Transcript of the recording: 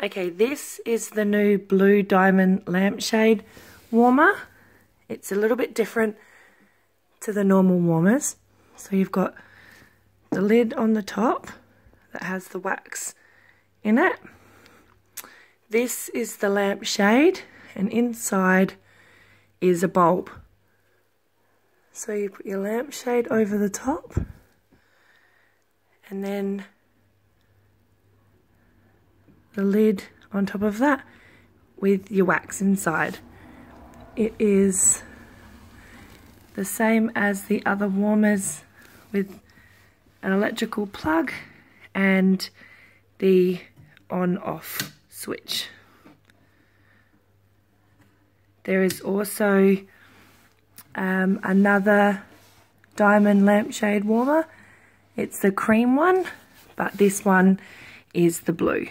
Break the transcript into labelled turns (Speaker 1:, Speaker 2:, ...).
Speaker 1: Okay, this is the new blue diamond lampshade warmer. It's a little bit different to the normal warmers. So you've got the lid on the top that has the wax in it. This is the lampshade and inside is a bulb. So you put your lampshade over the top and then the lid on top of that with your wax inside. It is the same as the other warmers with an electrical plug and the on off switch. There is also um, another diamond lampshade warmer. It's the cream one, but this one is the blue.